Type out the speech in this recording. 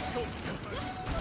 Let's go.